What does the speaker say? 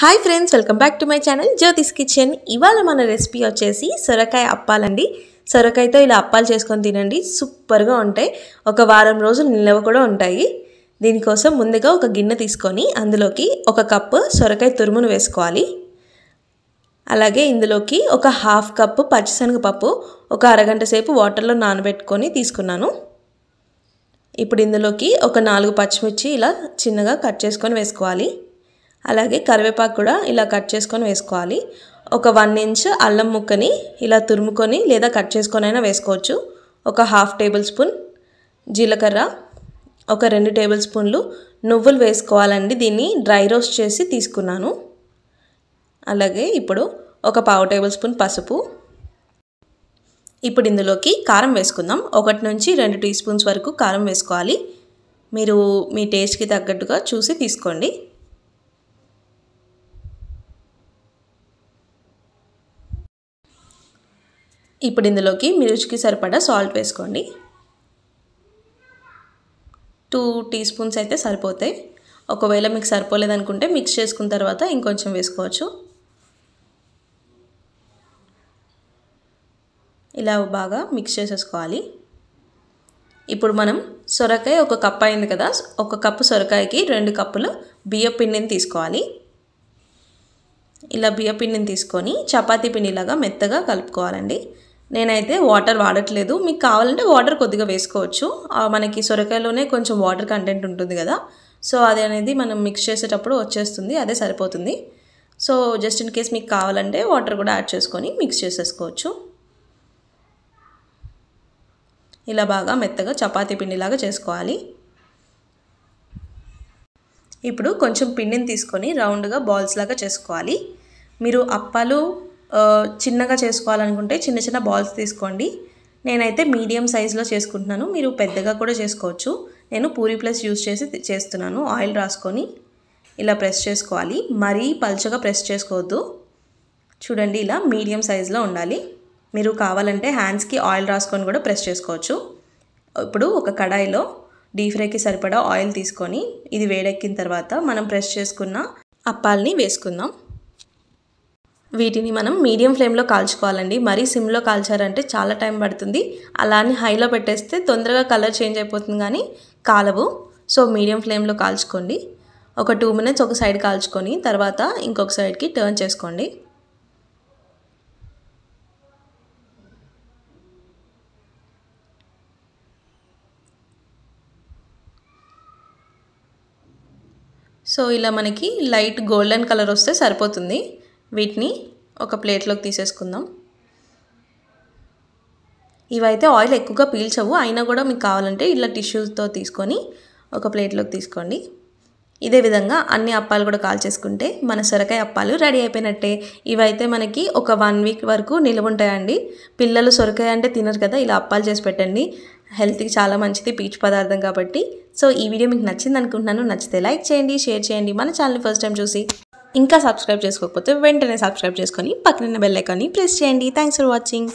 Hi friends welcome back to my channel Jyothi's kitchen. ఇవాళ మన recipe వచ్చేసి సొరకాయ అప్పాలండి. సొరకాయతో ఇలా అప్పాలు చేసుకొని తినండి సూపర్గా ఉంటాయి. ఒక వారం రోజులు నిల్వ కూడా ఉంటాయి. దీనికోసం ముందుగా ఒక గిన్నె తీసుకొని అందులోకి ఒక కప్పు సొరకాయ తురుమును వేసుకోవాలి. అలాగే ఇందులోకి ఒక హాఫ్ కప్పు పచ్చిశనగపప్పు ఒక అరగంట సేపు వాటర్లో నానబెట్టుకొని తీసుకున్నాను. ఇప్పుడు ఇందులోకి ఒక నాలుగు పచ్చిమిర్చి ఇలా చిన్నగా కట్ చేసుకొని వేసుకోవాలి. అలాగే కరివేపాకు కూడా ఇలా కట్ చేసుకొని వేసుకోవాలి. ఒక వన్ ఇంచ్ అల్లం ముక్కని ఇలా తురుముకొని లేదా కట్ చేసుకొని అయినా వేసుకోవచ్చు. ఒక హాఫ్ టేబుల్ స్పూన్ జీలకర్ర ఒక రెండు టేబుల్ స్పూన్లు నువ్వులు వేసుకోవాలండి. దీన్ని డ్రై రోస్ట్ చేసి తీసుకున్నాను. అలాగే ఇప్పుడు ఒక పావు టేబుల్ స్పూన్ పసుపు. ఇప్పుడు ఇందులోకి కారం వేసుకుందాం. ఒకటి నుంచి రెండు టీ స్పూన్స్ వరకు కారం వేసుకోవాలి. మీరు మీ టేస్ట్కి తగ్గట్టుగా చూసి తీసుకోండి. ఇప్పుడు ఇందులోకి మీ రుచికి సరిపడా సాల్ట్ వేసుకోండి. టూ టీ స్పూన్స్ అయితే సరిపోతాయి. ఒకవేళ మీకు సరిపోలేదనుకుంటే మిక్స్ చేసుకున్న తర్వాత ఇంకొంచెం వేసుకోవచ్చు. ఇలా బాగా మిక్స్ చేసేసుకోవాలి. ఇప్పుడు మనం సొరకాయ ఒక కప్ అయింది కదా ఒక కప్పు సొరకాయకి రెండు కప్పులు బియ్య పిండిని తీసుకోవాలి. ఇలా బియ్య పిండిని తీసుకొని చపాతీ పిండిలాగా మెత్తగా కలుపుకోవాలండి. నేనైతే వాటర్ వాడట్లేదు. మీకు కావాలంటే వాటర్ కొద్దిగా వేసుకోవచ్చు. మనకి సొరకాయలోనే కొంచెం వాటర్ కంటెంట్ ఉంటుంది కదా. సో అది అనేది మనం మిక్స్ చేసేటప్పుడు వచ్చేస్తుంది. అదే సరిపోతుంది. సో జస్ట్ ఇన్ కేస్ మీకు కావాలంటే వాటర్ కూడా యాడ్ చేసుకొని మిక్స్ చేసేసుకోవచ్చు. ఇలా బాగా మెత్తగా చపాతీ పిండిలాగా చేసుకోవాలి. ఇప్పుడు కొంచెం పిండిని తీసుకొని రౌండ్గా బాల్స్ లాగా చేసుకోవాలి. మీరు అప్పాలు చిన్నగా చేసుకోవాలనుకుంటే చిన్న చిన్న బాల్స్ తీసుకోండి. నేనైతే మీడియం సైజులో చేసుకుంటున్నాను. మీరు పెద్దగా కూడా చేసుకోవచ్చు. నేను పూరి ప్లస్ యూస్ చేసి చేస్తున్నాను. ఆయిల్ రాసుకొని ఇలా ప్రెస్ చేసుకోవాలి. మరీ పల్చగా ప్రెస్ చేసుకోవద్దు. చూడండి ఇలా మీడియం సైజులో ఉండాలి. మీరు కావాలంటే హ్యాండ్స్కి ఆయిల్ రాసుకొని కూడా ప్రెస్ చేసుకోవచ్చు. ఇప్పుడు ఒక కడాయిలో డీప్ ఫ్రైకి సరిపడా ఆయిల్ తీసుకొని ఇది వేడెక్కిన తర్వాత మనం ప్రెస్ చేసుకున్న అప్పాలని వేసుకుందాం. వీటిని మనం మీడియం ఫ్లేమ్లో కాల్చుకోవాలండి. మరీ సిమ్లో కాల్చారంటే చాలా టైం పడుతుంది. అలా అని హైలో పెట్టేస్తే తొందరగా కలర్ చేంజ్ అయిపోతుంది కానీ కాలవు. సో మీడియం ఫ్లేమ్లో కాల్చుకోండి. ఒక టూ మినిట్స్ ఒక సైడ్ కాల్చుకొని తర్వాత ఇంకొక సైడ్కి టర్న్ చేసుకోండి. సో ఇలా మనకి లైట్ గోల్డెన్ కలర్ వస్తే సరిపోతుంది. వీటిని ఒక ప్లేట్లోకి తీసేసుకుందాం. ఇవైతే ఆయిల్ ఎక్కువగా పీల్చవు. అయినా కూడా మీకు కావాలంటే ఇలా టిష్యూస్తో తీసుకొని ఒక ప్లేట్లోకి తీసుకోండి. ఇదే విధంగా అన్ని అప్పాలు కూడా కాల్చేసుకుంటే మన సొరకాయ అప్పాలు రెడీ అయిపోయినట్టే. ఇవైతే మనకి ఒక వన్ వీక్ వరకు నిలువ ఉంటాయండి. పిల్లలు సొరకాయ అంటే తినరు కదా ఇలా అప్పాలు చేసి పెట్టండి. హెల్త్కి చాలా మంచిది పీచు పదార్థం కాబట్టి. సో ఈ వీడియో మీకు నచ్చింది అనుకుంటున్నాను. నచ్చితే లైక్ చేయండి షేర్ చేయండి. మన ఛానల్ ఫస్ట్ టైం చూసి ఇంకా సబ్స్క్రైబ్ చేసుకోకపోతే వెంటనే సబ్స్క్రైబ్ చేసుకొని పక్కన బెల్ ఐకాన్ని ప్రెస్ చేయండి. Thanks for watching